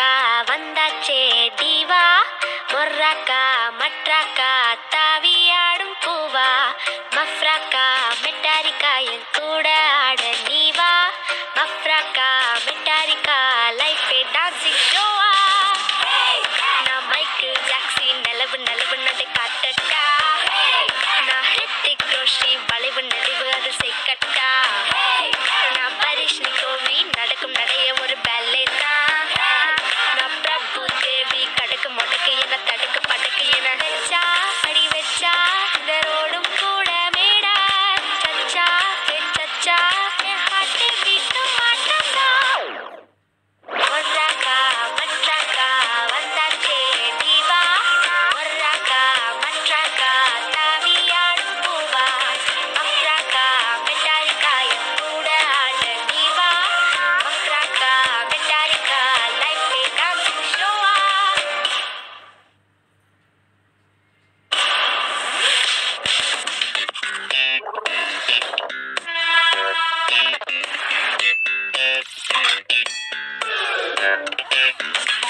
மொர்ரக்கா வந்தாச்சே தீவா. மொர்ரக்கா மற்றக்கா தாவியாடும் பூவா. மஃப்ரக்கா மெட்டாரிக்கா என் கூட ஆட நீவா. மஃப்ரக்கா மெட்டாரிக்கா லைஃப் டான்சிங் ஷோவா Thank you.